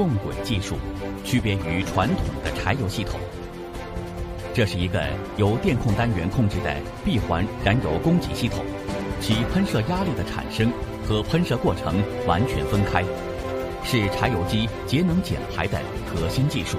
共轨技术区别于传统的柴油系统。这是一个由电控单元控制的闭环燃油供给系统其喷射压力的产生和喷射过程完全分开是柴油机节能减排的核心技术。